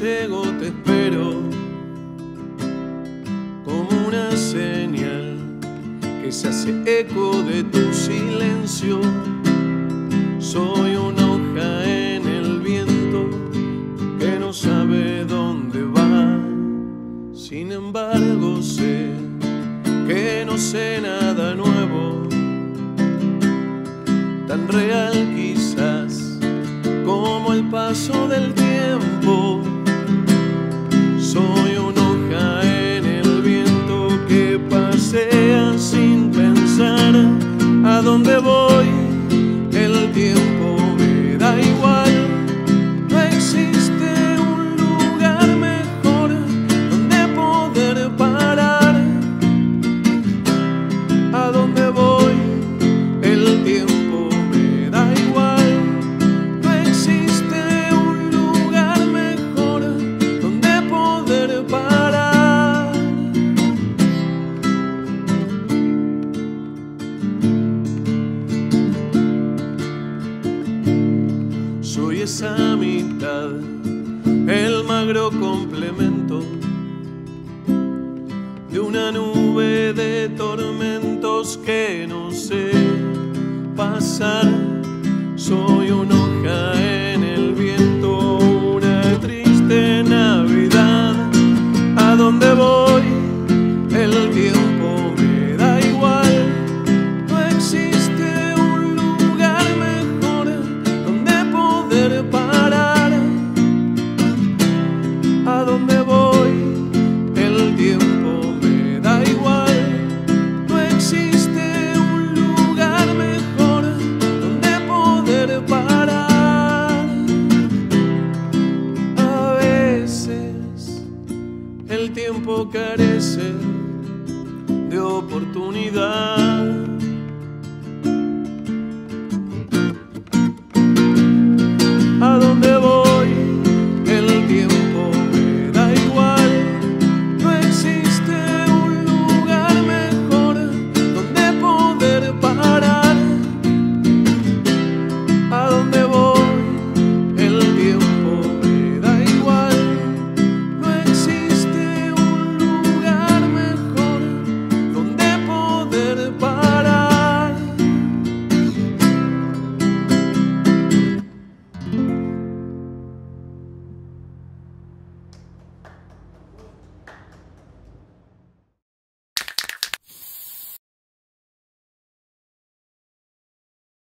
llego te espero como una señal que se hace eco de tu silencio. Soy una hoja en el viento que no sabe dónde va. Sin embargo sé que no sé nada nuevo, tan real quizás como el paso del tiempo. Esa mitad, el magro complemento de una nube de tormentos que no sé pasar. Soy una poder parar. ¿A dónde voy? El tiempo me da igual. No existe un lugar mejor donde poder parar. A veces el tiempo carece de oportunidad.